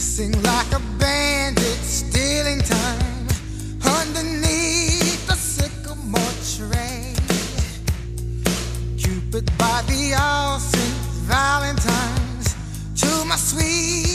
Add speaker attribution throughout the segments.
Speaker 1: Sing like a bandit, stealing time underneath the sycamore tree. Cupid by the ocean, Valentine's to my sweet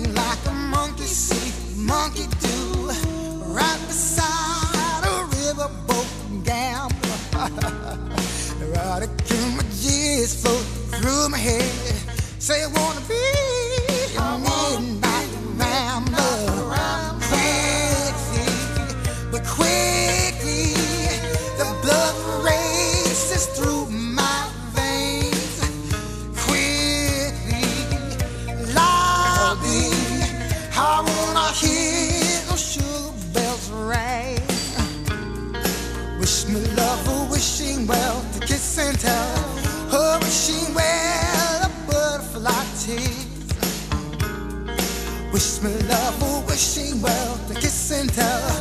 Speaker 1: Like a monkey see, monkey do, right beside a riverboat gambler. my tears flow through my head. Say I wanna be a midnight rambler. Quickly, but quickly, the blood races through my veins. Quickly, loudly, Wish me love, a wishing well, to kiss and tell.